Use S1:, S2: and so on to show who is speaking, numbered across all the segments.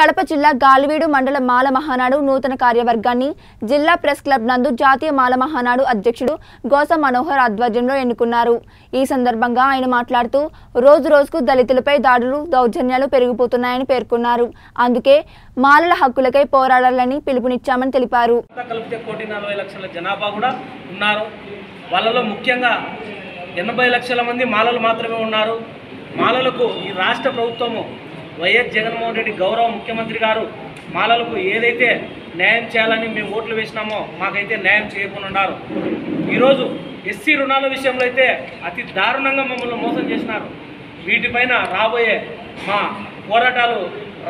S1: కడప జిల్లా గాలివీడు మండల మాల మహానాడు నూతన కార్యవర్గాన్ని జిల్లా ప్రెస్ క్లబ్ నందు జాతీయ మాల మహానాడు అధ్యక్షుడు గోస మనోహర్ ఆధ్వర్యంలో ఎన్నుకున్నారు. ఈ సందర్భంగా ఆయన మాట్లాడుతూ రోజు రోజుకు దళితులపై దాడులు దౌర్జన్యాలు పెరిగిపోతున్నాయని పేర్కొన్నారు. అందుకే మాలల హక్కులకై పోరాడాలని పిలుపునిచ్చామని తెలిపారు.
S2: వాళ్ళలో ముఖ్యంగా ఎనభై లక్షల మంది మాలలు మాత్రమే ఉన్నారు. మాలలకు ఈ రాష్ట్ర ప్రభుత్వము వైఎస్ జగన్మోహన్ రెడ్డి గౌరవ ముఖ్యమంత్రి గారు మాలలకు ఏదైతే న్యాయం చేయాలని మేము ఓట్లు వేసినామో మాకైతే న్యాయం చేయకుండా ఉన్నారు. ఈరోజు ఎస్సీ రుణాల విషయంలో అయితే అతి దారుణంగా మమ్మల్ని మోసం చేసినారు. వీటిపైన రాబోయే మా పోరాటాలు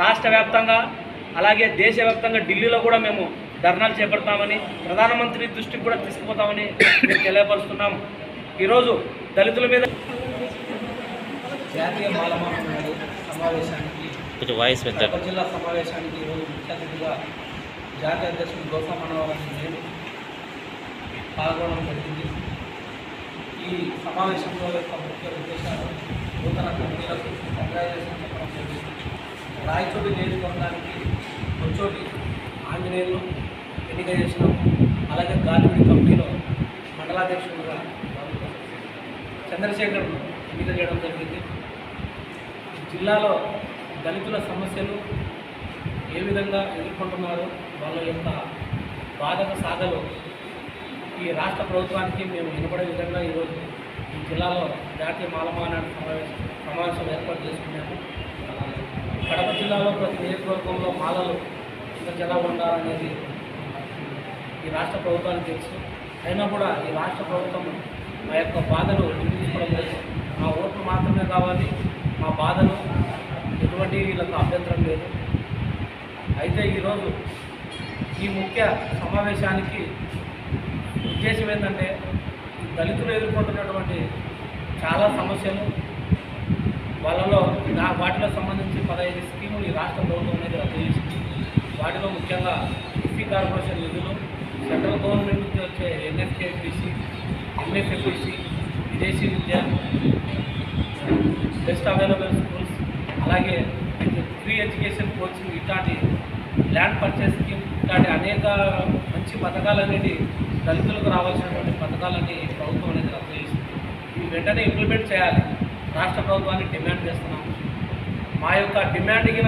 S2: రాష్ట్ర వ్యాప్తంగా అలాగే దేశవ్యాప్తంగా ఢిల్లీలో కూడా మేము ధర్నాలు చేపడతామని ప్రధానమంత్రి దృష్టికి కూడా తీసుకుపోతామని తెలియపరుస్తున్నాము. ఈరోజు దళితుల మీద
S3: జాతీయ మాలమానాడు సమావేశానికి
S4: కొంచెం వాయిస్ పెద్ద
S3: కడప జిల్లా సమావేశానికి ఈరోజు ముఖ్య అతిథిగా జాతీయ అధ్యక్షుడు గోసా మనోహర్ నేను పాల్గొనడం జరిగింది. ఈ సమావేశంలో యొక్క ముఖ్య ఉద్దేశాలు నూతన కమిటీలకు కంగ్రాచులేషన్ చెప్పడం జరిగింది. రాయచోటి నియోజకవర్గానికి కొంచోటి ఆంజనేయులు ఎన్నిక చేసినాం అలాగే గాలివిడి కమిటీలో మండలాధ్యక్షుడుగా చంద్రశేఖర్ ఎన్నిక చేయడం జరిగింది. జిల్లాలో దళితుల సమస్యలు ఏ విధంగా ఎదుర్కొంటున్నారు వాళ్ళ యొక్క బాధక సాధలు ఈ రాష్ట్ర ప్రభుత్వానికి మేము వినపడే విధంగా ఈరోజు ఈ జిల్లాలో జాతీయ మాలమానాడు సమావేశం సమావేశం ఏర్పాటు చేసుకున్నాము. కడప జిల్లాలో ప్రతి నియోజకవర్గంలో మాలలు ఎంత జనాభా ఉండాలనేది ఈ రాష్ట్ర ప్రభుత్వానికి తెలుసు. అయినా కూడా ఈ రాష్ట్ర ప్రభుత్వం మా యొక్క బాధలు వినిపించుకోవడం లేదు. మా ఓట్లు మాత్రమే కావాలి. మా ఎటువంటి వీళ్ళకు అభ్యంతరం లేదు. అయితే ఈరోజు ఈ ముఖ్య సమావేశానికి ఉద్దేశం ఏంటంటే దళితులు ఎదుర్కొంటున్నటువంటి చాలా సమస్యలు వాళ్ళలో వాటిలో సంబంధించి పదహైదు స్కీములు ఈ రాష్ట్ర ప్రభుత్వం అనేది రద్దు చేసింది. వాటిలో ముఖ్యంగా ఎస్సీ కార్పొరేషన్ నిధులు సెంట్రల్ గవర్నమెంట్ నుంచి వచ్చే ఎన్ఎస్కేపిసి ఎంఎస్ఎఫ్పిసి విదేశీ విద్య బెస్ట్ అవైలబుల్ అలాగే ఫ్రీ ఎడ్యుకేషన్ కోచింగ్ ఇట్లాంటి ల్యాండ్ పర్చేస్ స్కీమ్ ఇట్లాంటి అనేక మంచి పథకాలు అనేది దళితులకు రావాల్సినటువంటి పథకాలని ప్రభుత్వం అనేది రద్దు చేసింది. ఇవి వెంటనే ఇంప్లిమెంట్ చేయాలి. రాష్ట్ర ప్రభుత్వాన్ని డిమాండ్ చేస్తున్నాం. మా యొక్క డిమాండ్కి